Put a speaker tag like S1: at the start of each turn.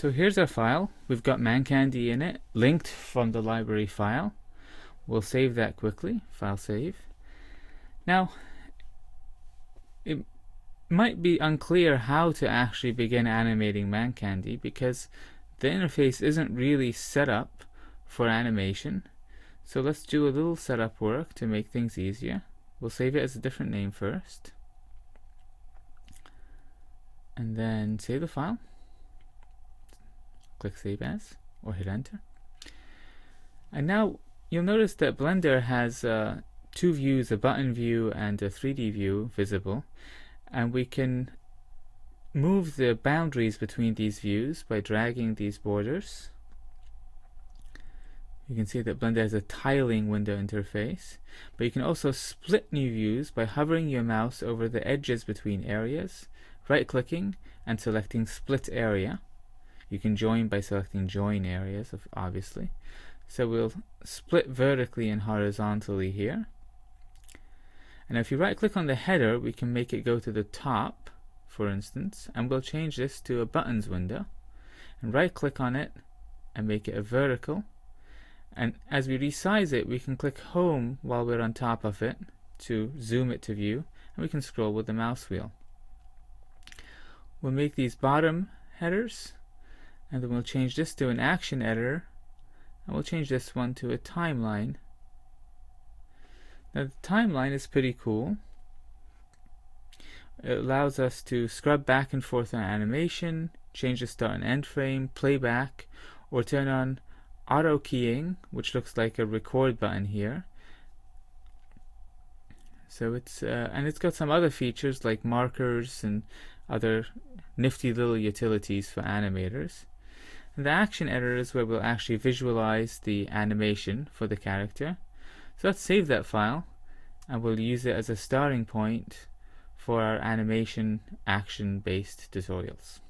S1: So here's our file. We've got ManCandy in it, linked from the library file. We'll save that quickly. File save. Now, it might be unclear how to actually begin animating ManCandy because the interface isn't really set up for animation. So let's do a little setup work to make things easier. We'll save it as a different name first. And then save the file. Click Save As or hit Enter. And now you'll notice that Blender has uh, two views, a button view and a 3D view visible. And we can move the boundaries between these views by dragging these borders. You can see that Blender has a tiling window interface, but you can also split new views by hovering your mouse over the edges between areas, right-clicking, and selecting Split Area. You can join by selecting Join Areas, obviously. So we'll split vertically and horizontally here. And if you right-click on the header, we can make it go to the top, for instance, and we'll change this to a buttons window. And right-click on it and make it a vertical and as we resize it we can click home while we're on top of it to zoom it to view and we can scroll with the mouse wheel. We'll make these bottom headers and then we'll change this to an action editor and we'll change this one to a timeline. Now the timeline is pretty cool. It allows us to scrub back and forth on animation, change the start and end frame, playback, or turn on auto keying which looks like a record button here so it's uh, and it's got some other features like markers and other nifty little utilities for animators and the action editor is where we'll actually visualize the animation for the character. So let's save that file and we'll use it as a starting point for our animation action based tutorials